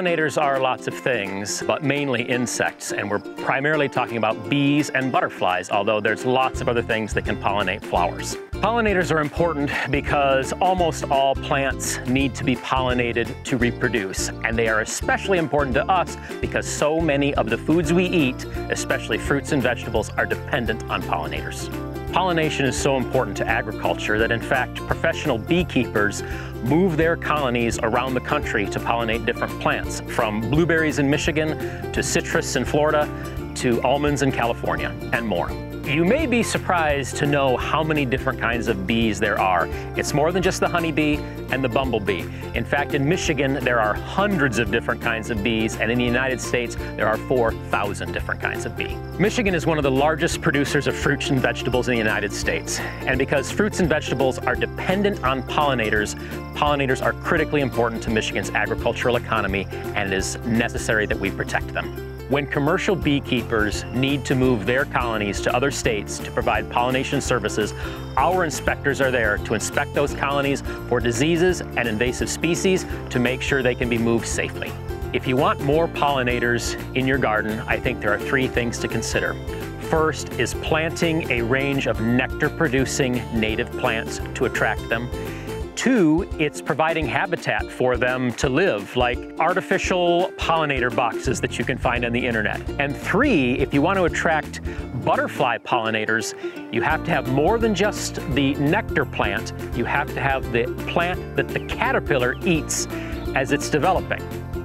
Pollinators are lots of things, but mainly insects, and we're primarily talking about bees and butterflies, although there's lots of other things that can pollinate flowers. Pollinators are important because almost all plants need to be pollinated to reproduce, and they are especially important to us because so many of the foods we eat, especially fruits and vegetables, are dependent on pollinators. Pollination is so important to agriculture that in fact professional beekeepers move their colonies around the country to pollinate different plants, from blueberries in Michigan to citrus in Florida to almonds in California and more. You may be surprised to know how many different kinds of bees there are. It's more than just the honeybee and the bumblebee. In fact, in Michigan, there are hundreds of different kinds of bees, and in the United States, there are 4,000 different kinds of bee. Michigan is one of the largest producers of fruits and vegetables in the United States. And because fruits and vegetables are dependent on pollinators, pollinators are critically important to Michigan's agricultural economy, and it is necessary that we protect them. When commercial beekeepers need to move their colonies to other states to provide pollination services, our inspectors are there to inspect those colonies for diseases and invasive species to make sure they can be moved safely. If you want more pollinators in your garden, I think there are three things to consider. First is planting a range of nectar-producing native plants to attract them. Two, it's providing habitat for them to live, like artificial pollinator boxes that you can find on the internet. And three, if you want to attract butterfly pollinators, you have to have more than just the nectar plant. You have to have the plant that the caterpillar eats as it's developing.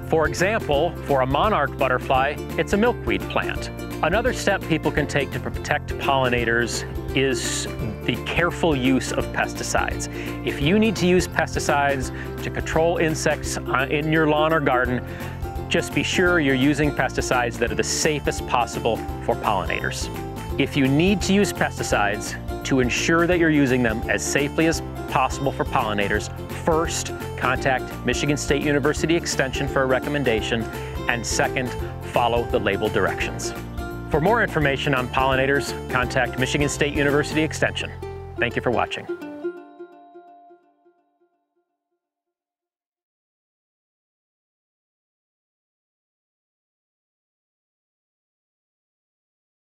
For example, for a monarch butterfly, it's a milkweed plant. Another step people can take to protect pollinators is the careful use of pesticides. If you need to use pesticides to control insects uh, in your lawn or garden, just be sure you're using pesticides that are the safest possible for pollinators. If you need to use pesticides to ensure that you're using them as safely as possible for pollinators, first, contact Michigan State University Extension for a recommendation, and second, follow the label directions. For more information on pollinators, contact Michigan State University Extension. Thank you for watching.